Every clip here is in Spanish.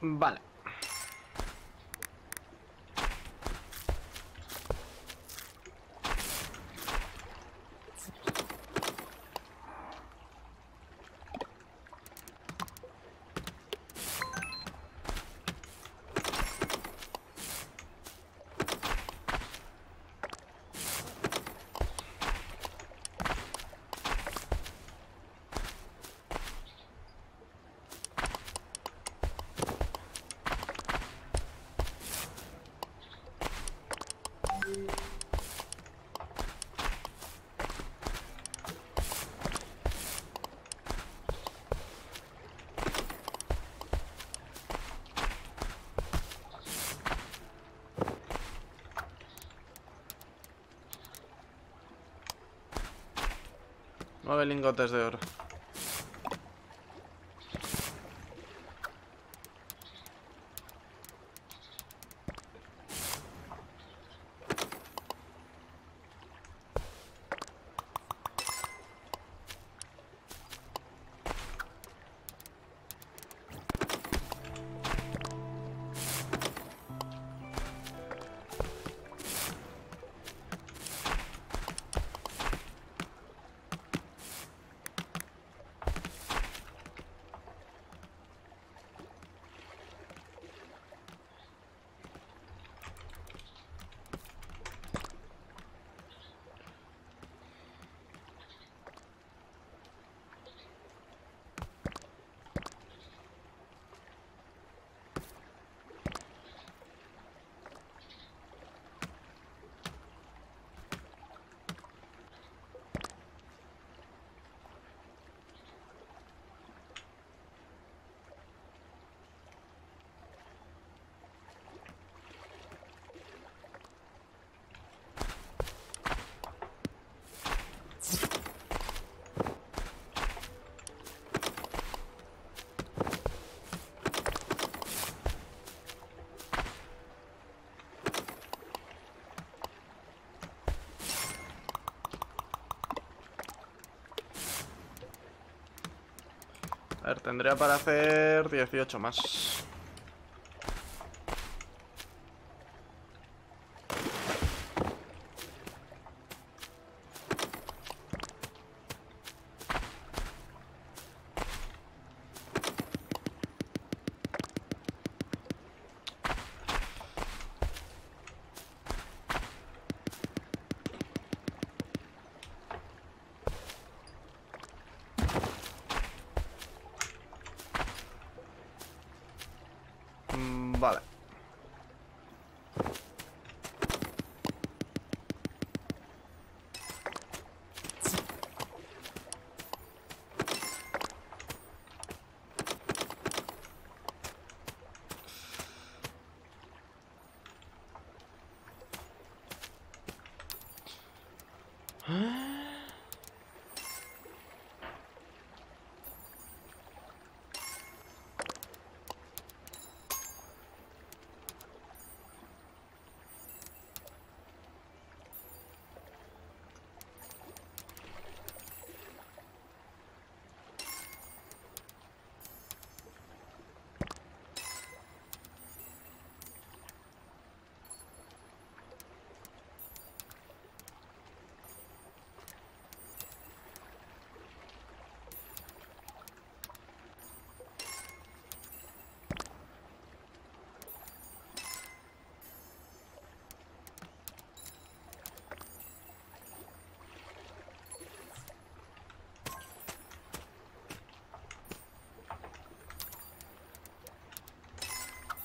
Vale. Lingotes de oro. Ver, tendría para hacer 18 más. Vale.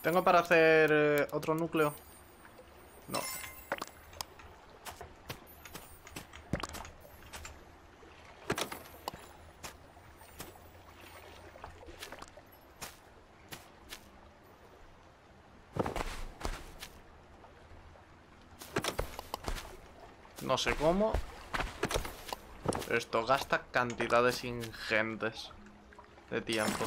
¿Tengo para hacer eh, otro núcleo? No. No sé cómo. Esto gasta cantidades ingentes de tiempo.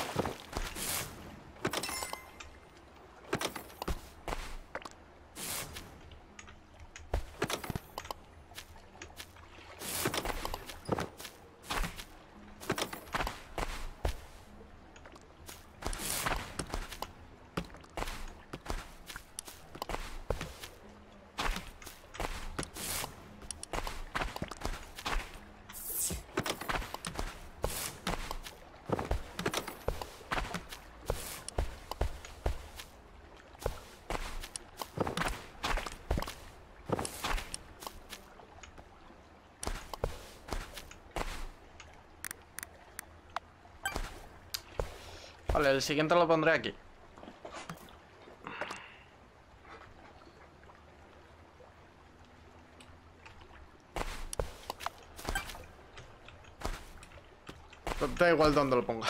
Vale, el siguiente lo pondré aquí. Da igual dónde lo ponga.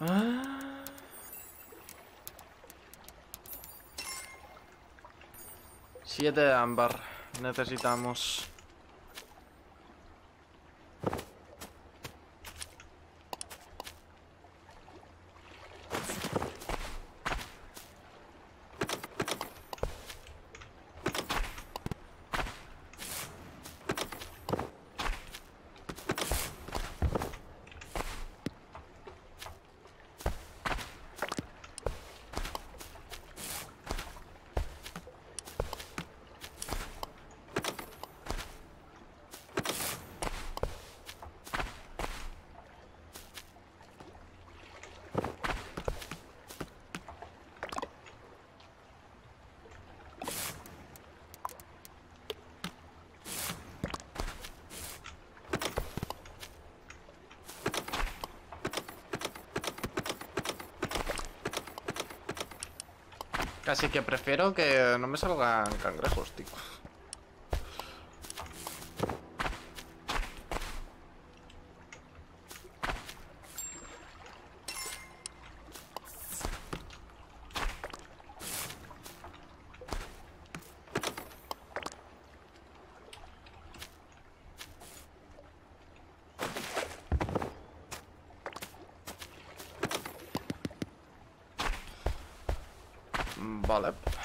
Ah. Siete de ámbar. Necesitamos. Casi que prefiero que no me salgan cangrejos, tío. Vale.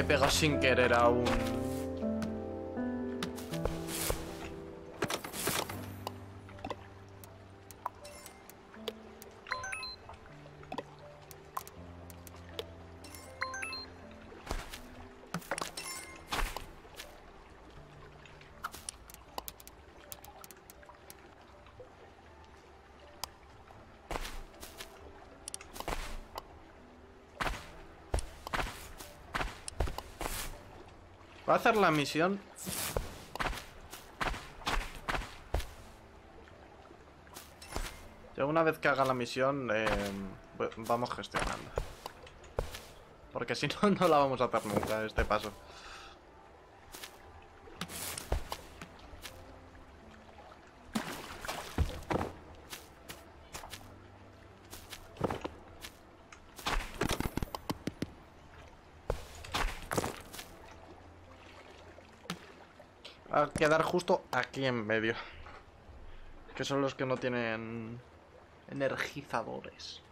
He pegado sin querer a un... Va a hacer la misión. Ya una vez que haga la misión, eh, vamos gestionando. Porque si no, no la vamos a hacer nunca, este paso. A quedar justo aquí en medio. Que son los que no tienen energizadores.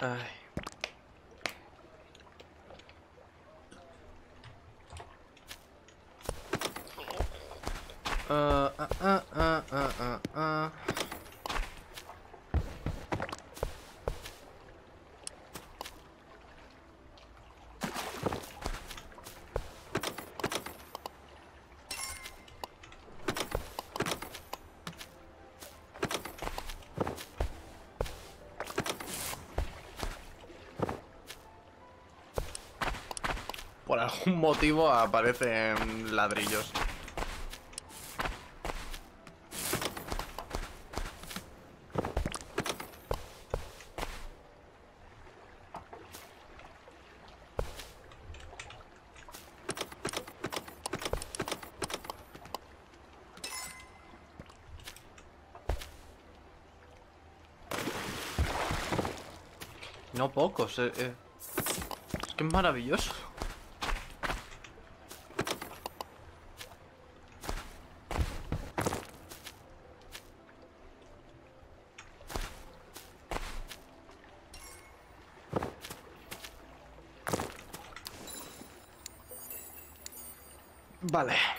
Ay. Uh, uh, uh, uh, uh, uh, uh. Motivo aparecen ladrillos. No pocos, eh, eh. Es que es maravilloso. Vale.